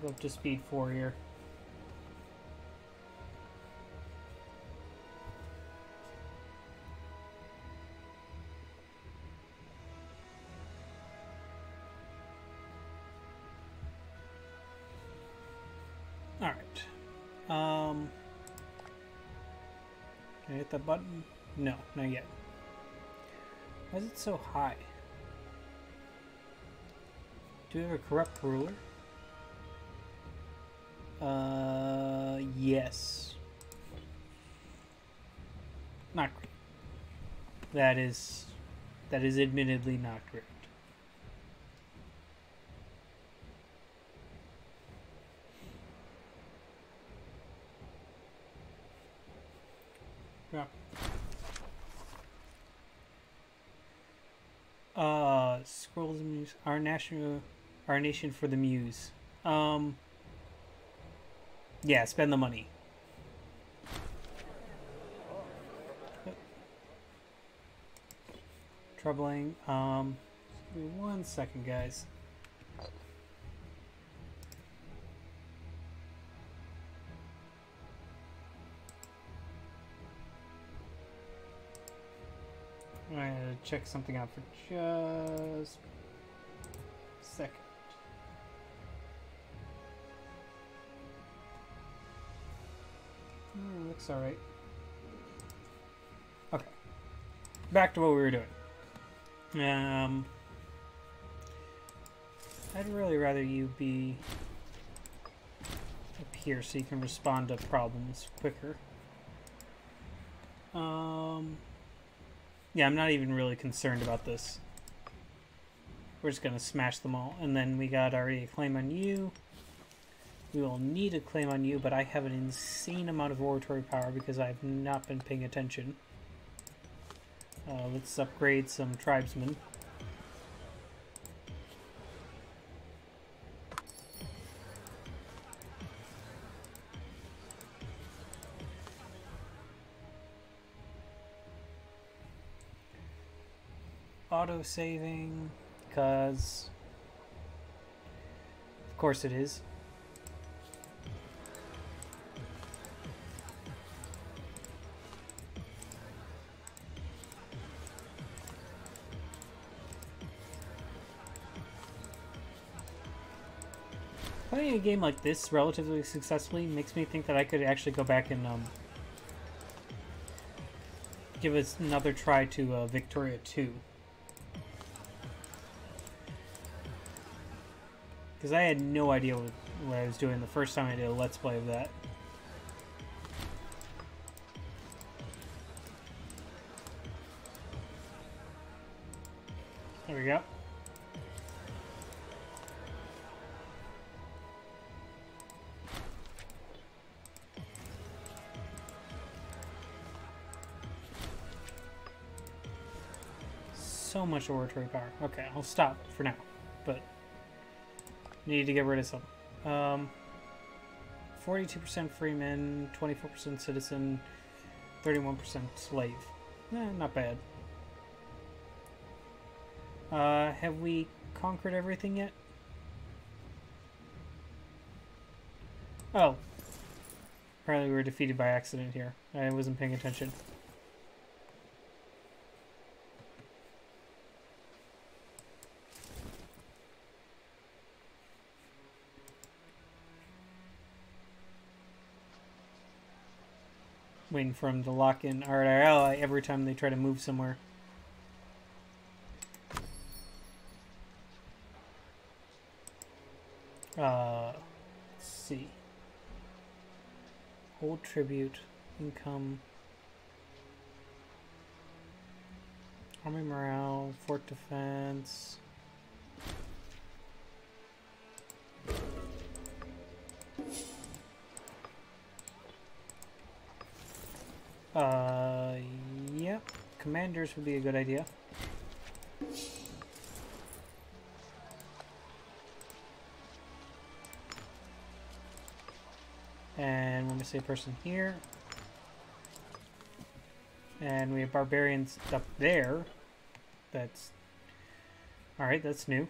go up to speed 4 here. Alright. Um, can I hit that button? No, not yet. Why is it so high? Do we have a corrupt ruler? Uh, yes. Not great. That is, that is admittedly not great. Yeah. Uh, scrolls muse. Our national, our nation for the muse. Um. Yeah, spend the money. Troubling. Um, give me one second, guys. I'm gonna check something out for just a second. Alright. Okay. Back to what we were doing. Um, I'd really rather you be up here so you can respond to problems quicker. Um, yeah, I'm not even really concerned about this. We're just gonna smash them all. And then we got already a claim on you. We will need a claim on you, but I have an insane amount of oratory power because I have not been paying attention. Uh, let's upgrade some tribesmen. Auto saving, because of course it is. Game like this relatively successfully makes me think that I could actually go back and um, give us another try to uh, Victoria 2. Because I had no idea what, what I was doing the first time I did a Let's Play of that. Much oratory power. Okay, I'll stop for now, but need to get rid of some. Um, 42% freeman, 24% citizen, 31% slave. Eh, not bad. Uh, have we conquered everything yet? Oh. Apparently we were defeated by accident here. I wasn't paying attention. Waiting for him to lock in our ally every time they try to move somewhere. Uh, let's see. Hold tribute, income, army morale, fort defense. Uh, yep. Commanders would be a good idea. And when we a person here, and we have barbarians up there. That's all right. That's new.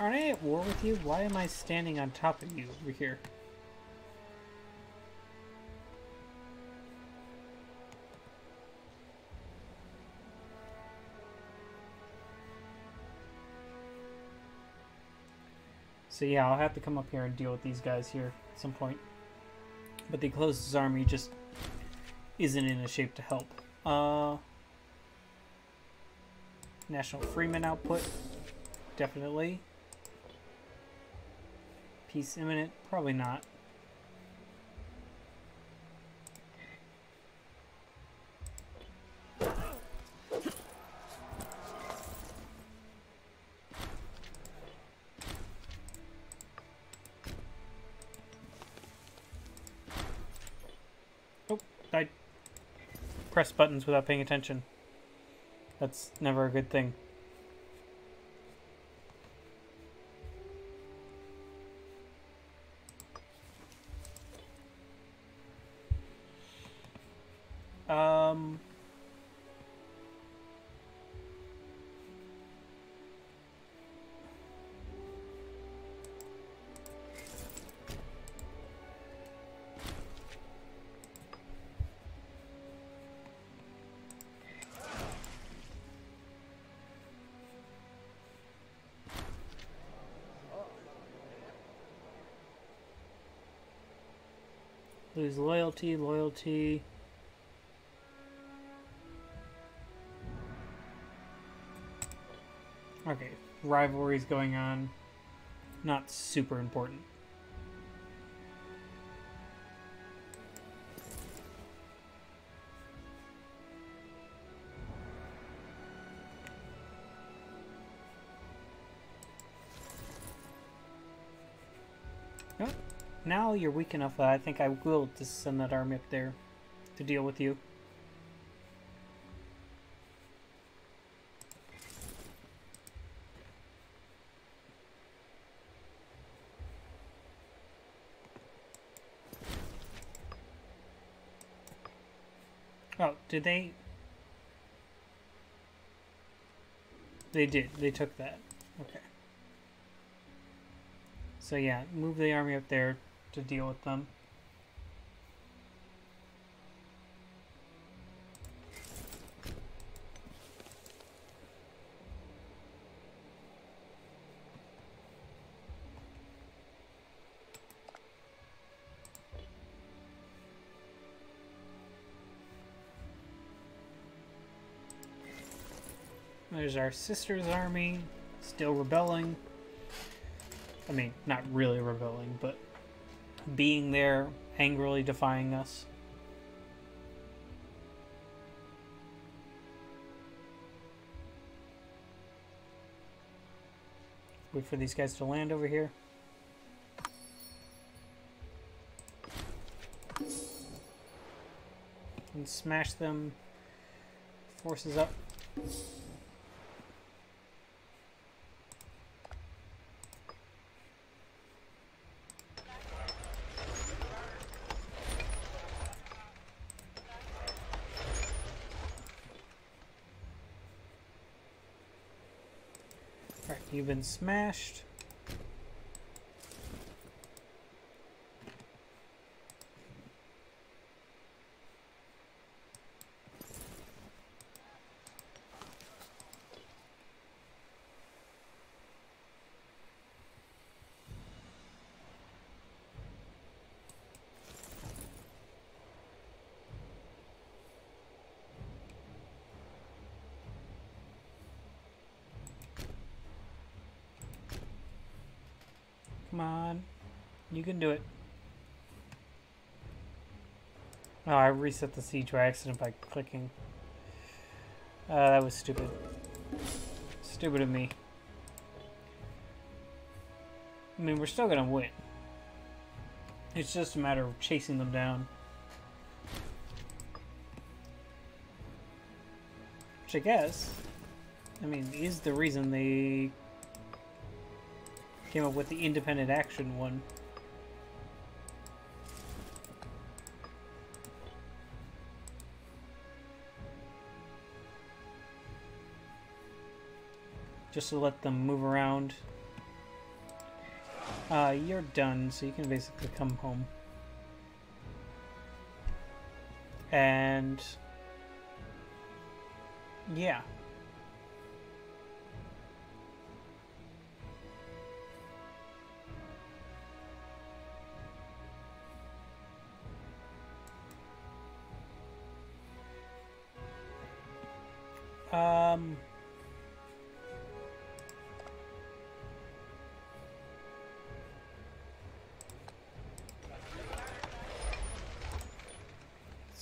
Aren't I at war you? Why am I standing on top of you over here? So yeah, I'll have to come up here and deal with these guys here at some point. But the closest army just isn't in a shape to help. Uh, National Freeman output, definitely. Peace imminent, probably not. Oh, I press buttons without paying attention. That's never a good thing. Um... Lose loyalty, loyalty. Rivalries going on. Not super important. Now you're weak enough that I think I will just send that army up there to deal with you. Oh, did they? They did. They took that. Okay. So yeah, move the army up there to deal with them. There's our sister's army, still rebelling. I mean, not really rebelling, but being there, angrily defying us. Wait for these guys to land over here. And smash them. Forces up. Alright, you've been smashed. Come on. You can do it. Oh, I reset the siege by accident by clicking. Uh, that was stupid. Stupid of me. I mean, we're still gonna win. It's just a matter of chasing them down. Which I guess, I mean, is the reason they came up with the independent action one. just to let them move around. Uh, you're done, so you can basically come home. And... Yeah.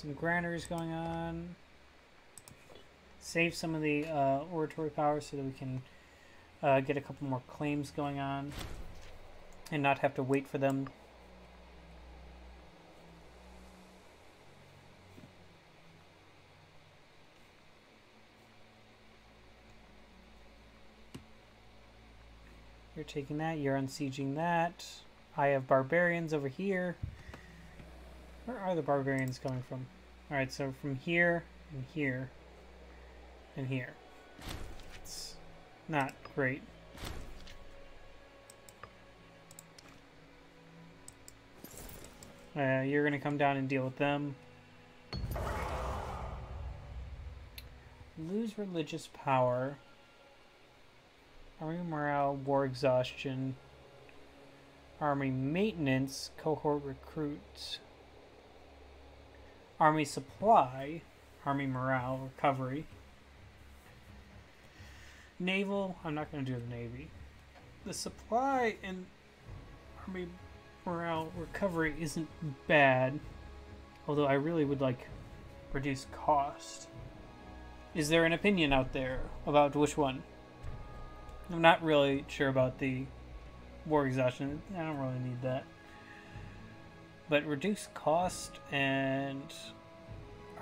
Some granaries going on. Save some of the uh, oratory power so that we can uh, get a couple more claims going on and not have to wait for them. You're taking that, you're unsieging that. I have barbarians over here. Where are the barbarians coming from? Alright, so from here and here and here. It's not great. Uh, you're going to come down and deal with them. Lose religious power. Army morale, war exhaustion. Army maintenance, cohort recruits. Army supply, Army morale, recovery. Naval, I'm not going to do the Navy. The supply and Army morale recovery isn't bad, although I really would like reduce cost. Is there an opinion out there about which one? I'm not really sure about the war exhaustion. I don't really need that. But reduce cost and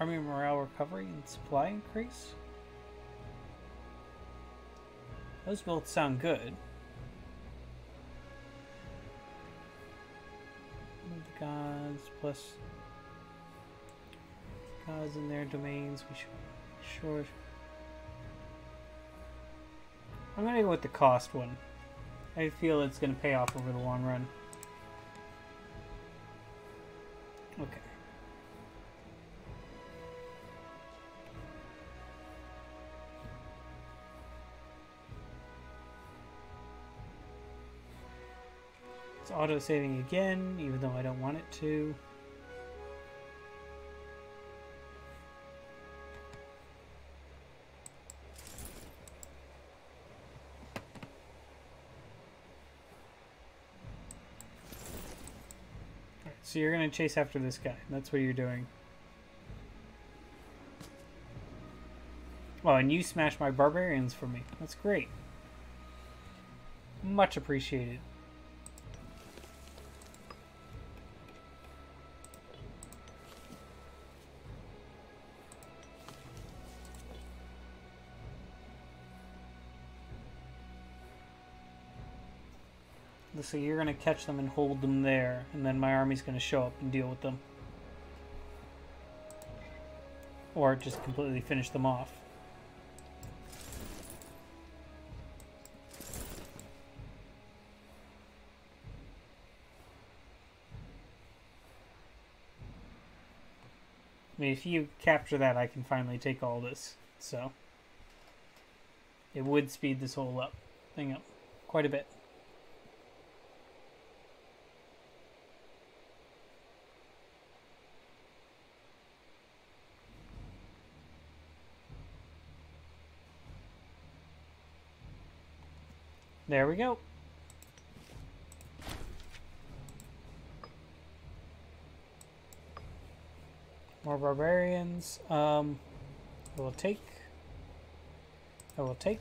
army morale recovery and supply increase? Those both sound good. The gods plus gods in their domains. We should sure. I'm gonna go with the cost one. I feel it's gonna pay off over the long run. Okay. It's auto-saving again, even though I don't want it to. So you're going to chase after this guy. That's what you're doing. Oh, and you smashed my barbarians for me. That's great. Much appreciated. So you're going to catch them and hold them there, and then my army's going to show up and deal with them. Or just completely finish them off. I mean, if you capture that, I can finally take all this. So, it would speed this whole up thing up quite a bit. There we go. More barbarians. Um, I will take. I will take.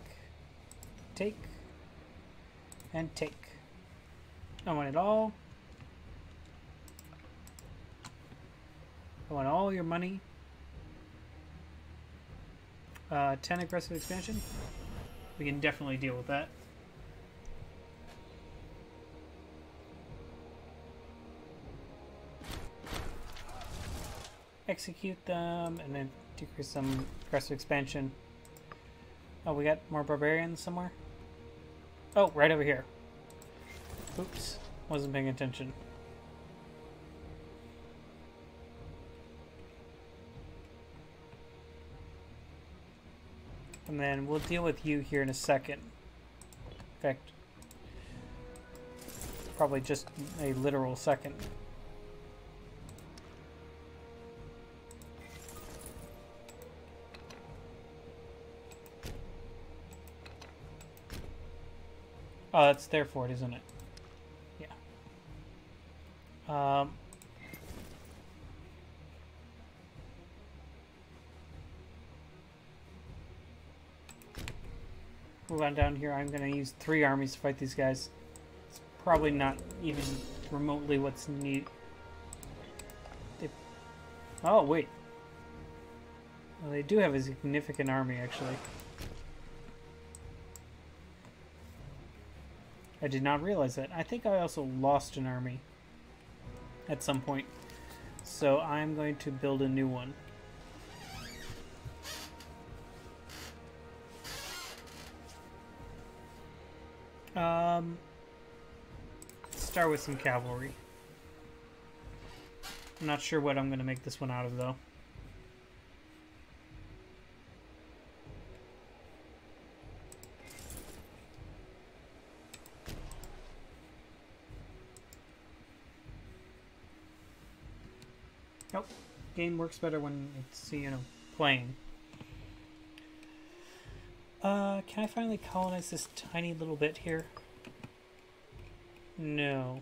Take. And take. I want it all. I want all your money. Uh, 10 aggressive expansion. We can definitely deal with that. Execute them, and then decrease some aggressive expansion. Oh, we got more barbarians somewhere? Oh, right over here. Oops. Wasn't paying attention. And then we'll deal with you here in a second. In fact, probably just a literal second. Oh, that's their fort, isn't it? Yeah. Um, move on down here. I'm going to use three armies to fight these guys. It's probably not even remotely what's needed. Oh, wait. Well, they do have a significant army, actually. I did not realize that. I think I also lost an army at some point. So I'm going to build a new one. Um, start with some cavalry. I'm not sure what I'm going to make this one out of, though. Game works better when it's, you know, playing. Uh, can I finally colonize this tiny little bit here? No.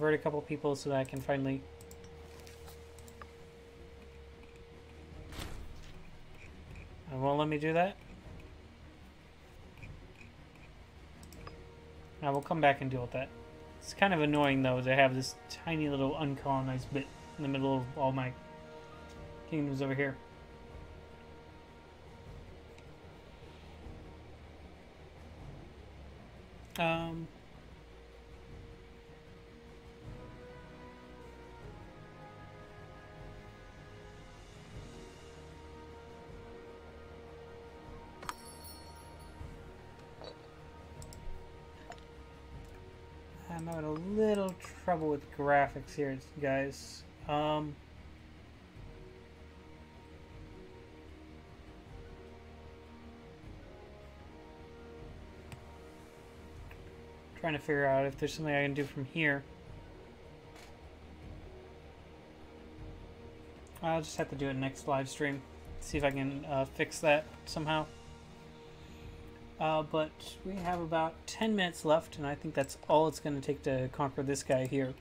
Convert a couple people so that I can finally... It won't let me do that? I will come back and deal with that. It's kind of annoying though to have this tiny little uncolonized bit in the middle of all my kingdoms over here. Um... little trouble with graphics here, guys. Um, trying to figure out if there's something I can do from here. I'll just have to do it next live stream. See if I can uh, fix that somehow. Uh, but we have about 10 minutes left, and I think that's all it's going to take to conquer this guy here.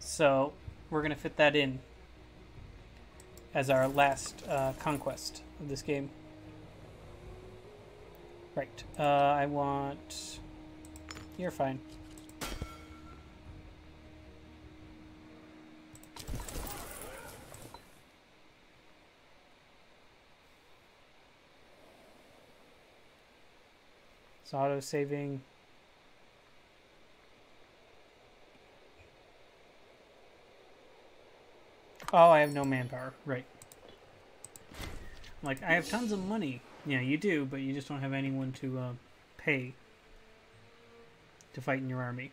So we're going to fit that in as our last uh, conquest of this game. Right. Uh, I want... You're fine. It's auto saving. Oh, I have no manpower. Right. Like, I have tons of money. Yeah, you do, but you just don't have anyone to uh, pay to fight in your army.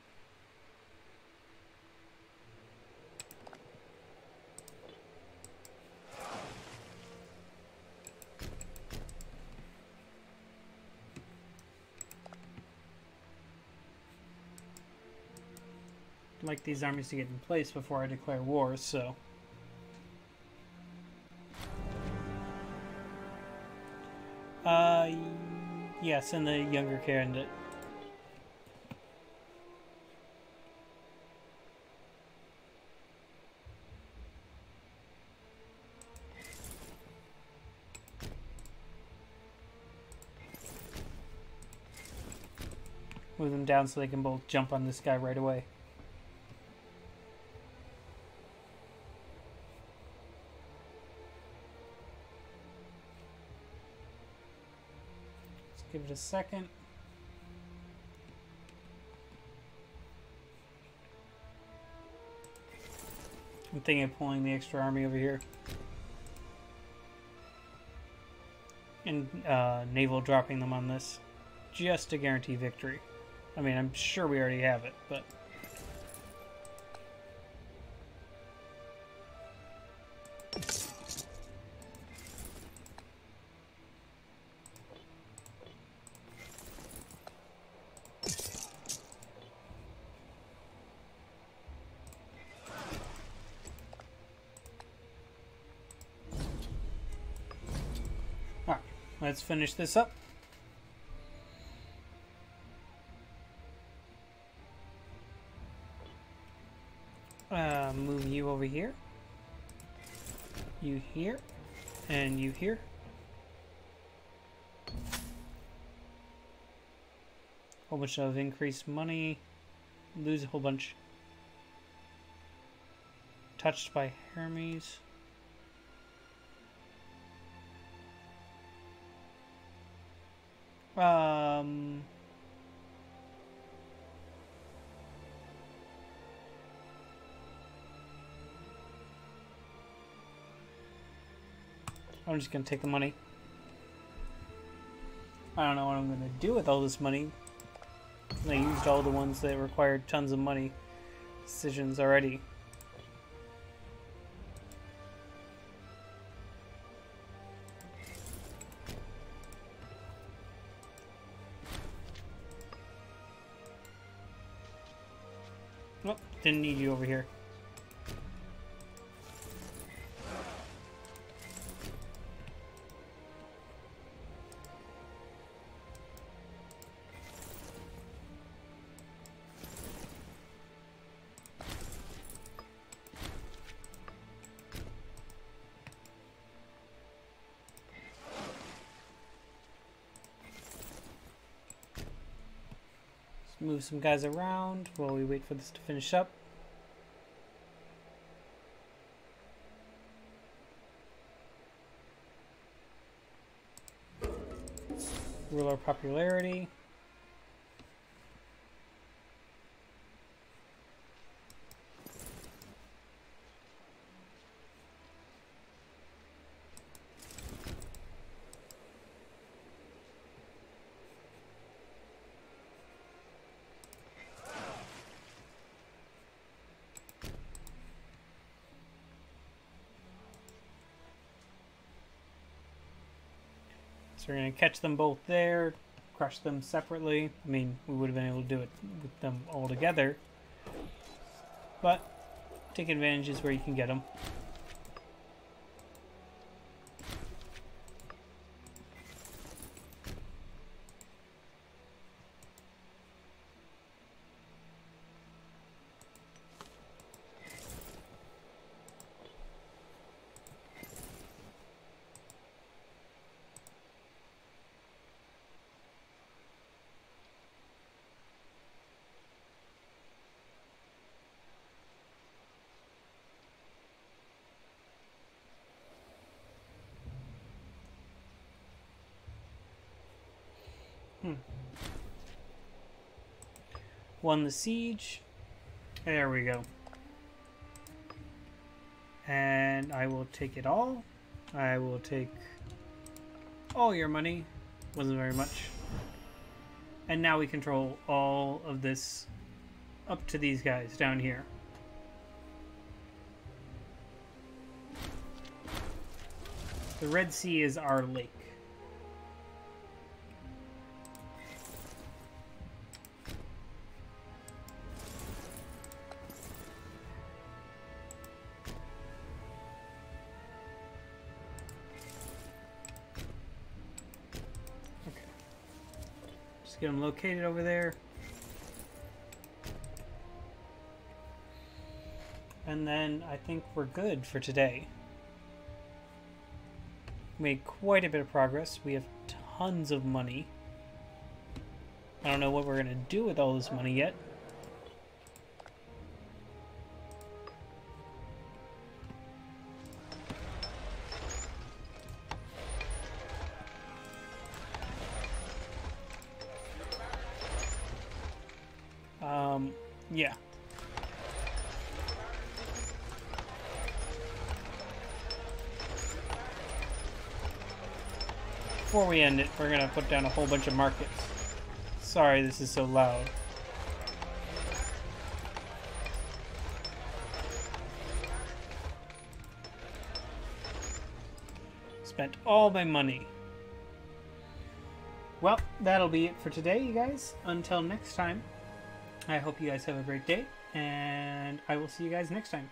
Like these armies to get in place before I declare war, so... Uh, yes, and the younger candidate. Move them down so they can both jump on this guy right away. Give it a second. I'm thinking of pulling the extra army over here. And uh, naval dropping them on this. Just to guarantee victory. I mean, I'm sure we already have it, but... let's finish this up. Uh, move you over here. You here. And you here. Whole bunch of increased money. Lose a whole bunch. Touched by Hermes. Um... I'm just gonna take the money. I don't know what I'm gonna do with all this money. I used all the ones that required tons of money decisions already. Didn't need you over here. Move some guys around while we wait for this to finish up. Rule Ruler popularity. So we're going to catch them both there, crush them separately. I mean, we would have been able to do it with them all together. But take advantages where you can get them. Hmm. Won the siege. There we go. And I will take it all. I will take all your money. Wasn't very much. And now we control all of this up to these guys down here. The Red Sea is our lake. Get them located over there. And then I think we're good for today. Made quite a bit of progress. We have tons of money. I don't know what we're going to do with all this money yet. Yeah. Before we end it, we're gonna put down a whole bunch of markets. Sorry this is so loud. Spent all my money. Well, that'll be it for today, you guys. Until next time, I hope you guys have a great day, and I will see you guys next time.